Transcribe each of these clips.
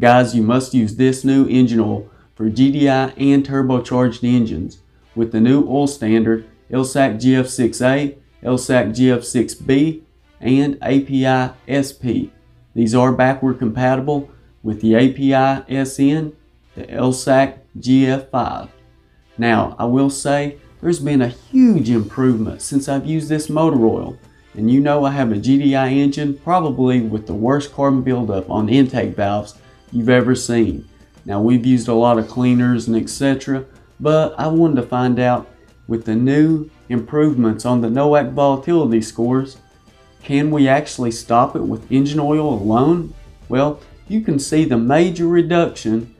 Guys, you must use this new engine oil for GDI and turbocharged engines with the new oil standard ILSAC GF6A, ILSAC GF6B, and API SP. These are backward compatible with the API SN, the ILSAC GF5. Now, I will say there's been a huge improvement since I've used this motor oil. And you know I have a GDI engine probably with the worst carbon buildup on intake valves you've ever seen. Now we've used a lot of cleaners and etc. But I wanted to find out with the new improvements on the NOACK volatility scores, can we actually stop it with engine oil alone? Well, you can see the major reduction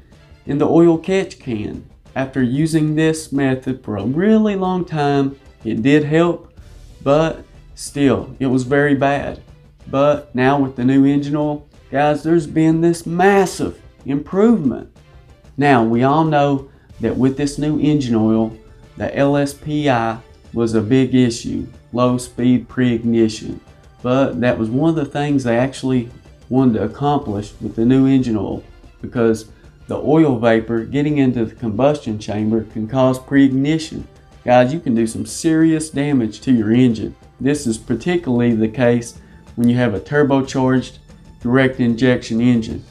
in the oil catch can. After using this method for a really long time, it did help, but still, it was very bad. But now with the new engine oil, guys, there's been this massive improvement. Now, we all know that with this new engine oil, the LSPI was a big issue, low speed pre-ignition. But that was one of the things they actually wanted to accomplish with the new engine oil because the oil vapor getting into the combustion chamber can cause pre-ignition. Guys, you can do some serious damage to your engine. This is particularly the case when you have a turbocharged direct injection engine.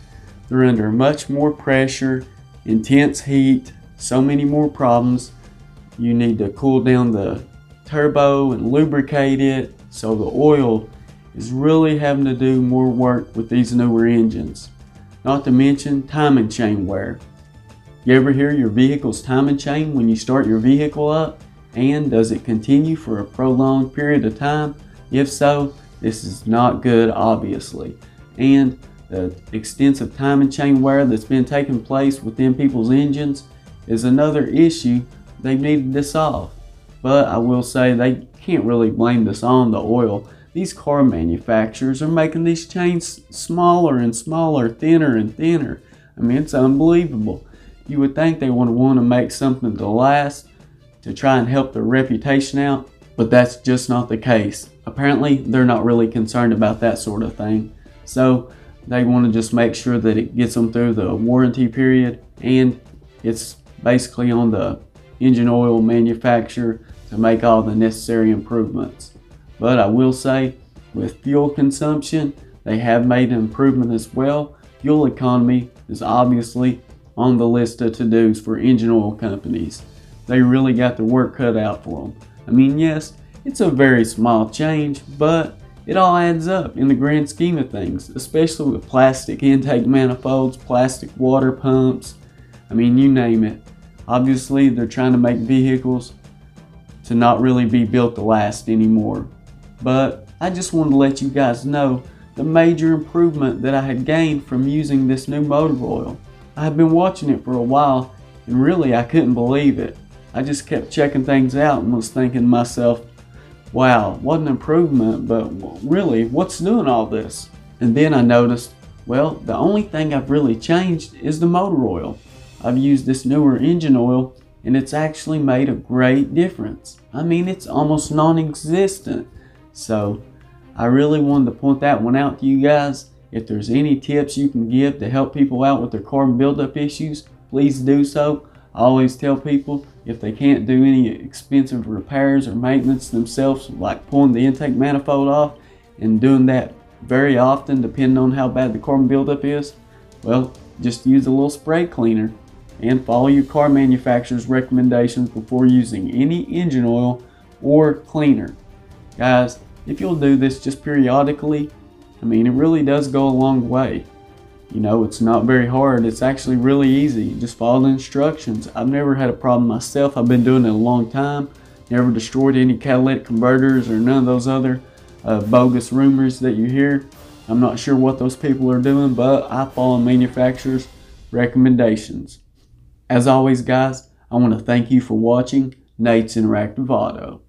They're under much more pressure, intense heat, so many more problems. You need to cool down the turbo and lubricate it so the oil is really having to do more work with these newer engines. Not to mention timing chain wear. You ever hear your vehicle's timing chain when you start your vehicle up? And does it continue for a prolonged period of time? If so, this is not good obviously. And the extensive timing chain wear that's been taking place within people's engines is another issue they've needed to solve. But I will say they can't really blame this on the oil. These car manufacturers are making these chains smaller and smaller, thinner and thinner. I mean, it's unbelievable. You would think they would want to make something to last, to try and help their reputation out, but that's just not the case. Apparently, they're not really concerned about that sort of thing. So, they want to just make sure that it gets them through the warranty period and it's basically on the engine oil manufacturer to make all the necessary improvements. But I will say, with fuel consumption, they have made an improvement as well. Fuel economy is obviously on the list of to-dos for engine oil companies. They really got the work cut out for them. I mean, yes, it's a very small change, but it all adds up in the grand scheme of things, especially with plastic intake manifolds, plastic water pumps, I mean, you name it. Obviously, they're trying to make vehicles to not really be built to last anymore. But I just wanted to let you guys know the major improvement that I had gained from using this new motor oil. I had been watching it for a while and really I couldn't believe it. I just kept checking things out and was thinking to myself, wow, what an improvement, but really, what's doing all this? And then I noticed, well, the only thing I've really changed is the motor oil. I've used this newer engine oil and it's actually made a great difference. I mean, it's almost non-existent. So I really wanted to point that one out to you guys. If there's any tips you can give to help people out with their carbon buildup issues, please do so. I always tell people if they can't do any expensive repairs or maintenance themselves, like pulling the intake manifold off and doing that very often, depending on how bad the carbon buildup is, well, just use a little spray cleaner and follow your car manufacturer's recommendations before using any engine oil or cleaner. Guys, if you'll do this just periodically, I mean, it really does go a long way. You know, it's not very hard. It's actually really easy. Just follow the instructions. I've never had a problem myself. I've been doing it a long time. Never destroyed any catalytic converters or none of those other uh, bogus rumors that you hear. I'm not sure what those people are doing, but I follow manufacturers' recommendations. As always, guys, I want to thank you for watching Nate's Interactive Auto.